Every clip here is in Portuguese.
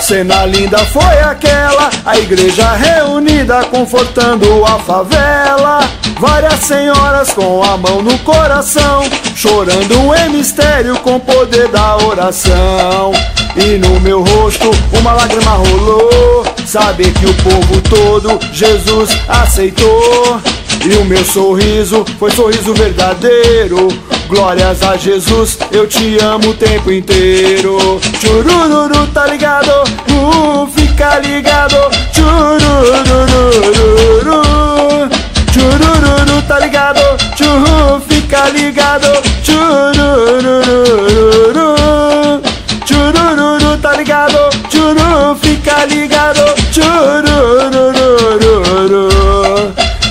cena linda foi aquela, a igreja reunida confortando a favela. Várias senhoras com a mão no coração, chorando em mistério com o poder da oração. E no meu rosto uma lágrima rolou, saber que o povo todo Jesus aceitou. E o meu sorriso foi sorriso verdadeiro. Glórias a Jesus, eu te amo o tempo inteiro. Churururu, tá ligado? Uh, fica ligado. Churururu, churururu, tá ligado? Churru, fica ligado. Churururu, churururu, tá ligado? Churru, fica ligado. Churururu.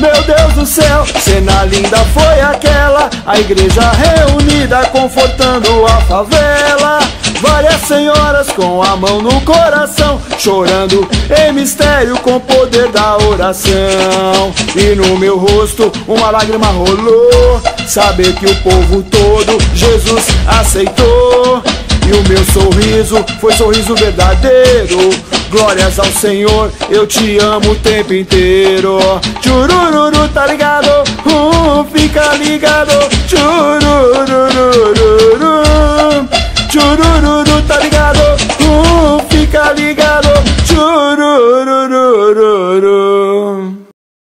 Meu Deus do céu, cena linda foi aquela. A igreja reunida confortando a favela. Várias senhoras com a mão no coração, chorando em mistério com o poder da oração. E no meu rosto uma lágrima rolou. Saber que o povo todo Jesus aceitou. E o meu sorriso foi sorriso verdadeiro. Glórias ao Senhor, eu te amo o tempo inteiro. Churururu, tá ligado? Uh, fica ligado.